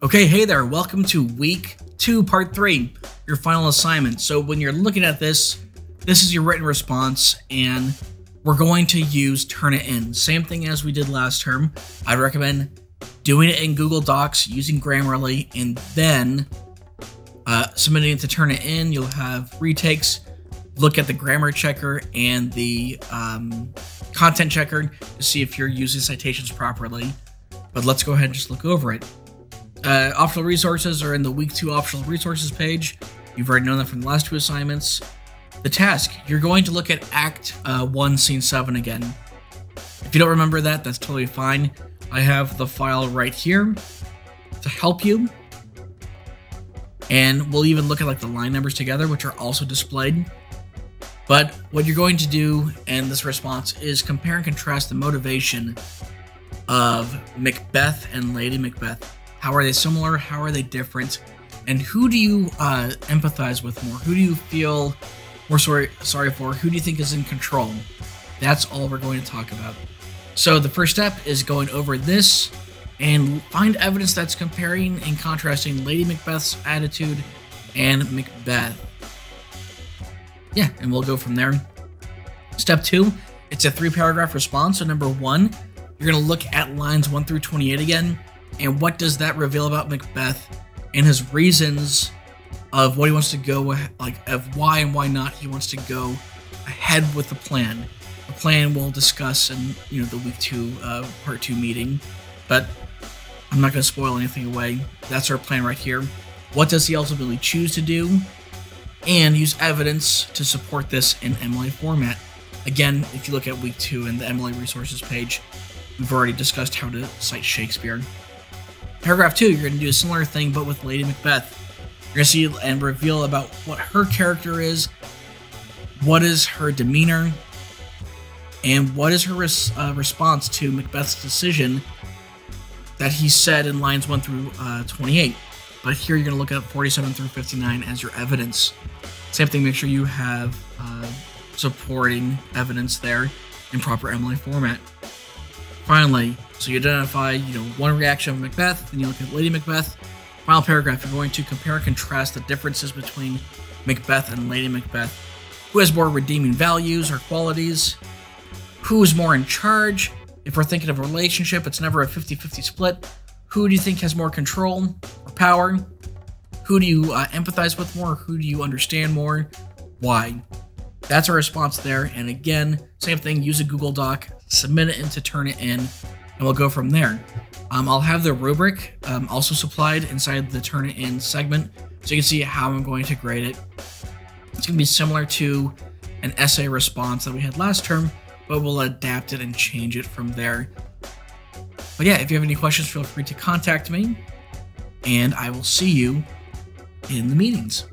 Okay, hey there, welcome to week two, part three, your final assignment. So, when you're looking at this, this is your written response, and we're going to use Turnitin. Same thing as we did last term. I'd recommend doing it in Google Docs using Grammarly, and then uh, submitting it to Turnitin. You'll have retakes, look at the grammar checker and the um, content checker to see if you're using citations properly. But let's go ahead and just look over it. Uh, optional resources are in the week two optional resources page. You've already known that from the last two assignments. The task, you're going to look at Act uh, 1, Scene 7 again. If you don't remember that, that's totally fine. I have the file right here to help you. And we'll even look at like the line numbers together, which are also displayed. But what you're going to do in this response is compare and contrast the motivation of Macbeth and Lady Macbeth. How are they similar? How are they different? And who do you uh, empathize with more? Who do you feel more sorry sorry for? Who do you think is in control? That's all we're going to talk about. So the first step is going over this and find evidence that's comparing and contrasting Lady Macbeth's attitude and Macbeth. Yeah, and we'll go from there. Step two, it's a three paragraph response. So, number one, you're going to look at lines 1 through 28 again. And what does that reveal about Macbeth and his reasons of what he wants to go, like, of why and why not he wants to go ahead with the plan? The plan we'll discuss in, you know, the week two, uh, part two meeting. But I'm not going to spoil anything away. That's our plan right here. What does he ultimately choose to do? And use evidence to support this in MLA format. Again, if you look at week two in the MLA resources page, we've already discussed how to cite Shakespeare. Paragraph two, you're going to do a similar thing, but with Lady Macbeth. You're going to see and reveal about what her character is, what is her demeanor, and what is her res- uh, response to Macbeth's decision that he said in lines 1 through uh, 28. But here you're going to look at 47 through 59 as your evidence. Same thing, make sure you have uh, supporting evidence there in proper MLA format. Finally, so you identify, you know, one reaction of Macbeth, then you look at Lady Macbeth. Final paragraph, you're going to compare and contrast the differences between Macbeth and Lady Macbeth. Who has more redeeming values or qualities? Who is more in charge? If we're thinking of a relationship, it's never a 50 50 split. Who do you think has more control or power? Who do you uh, empathize with more? Who do you understand more? Why? That's our response there. And again, same thing, use a Google Doc, submit it in to Turnitin, and we'll go from there. Um, I'll have the rubric um, also supplied inside the Turnitin segment so you can see how I'm going to grade it. It's going to be similar to an essay response that we had last term, but we'll adapt it and change it from there. But yeah, if you have any questions, feel free to contact me, and I will see you in the meetings.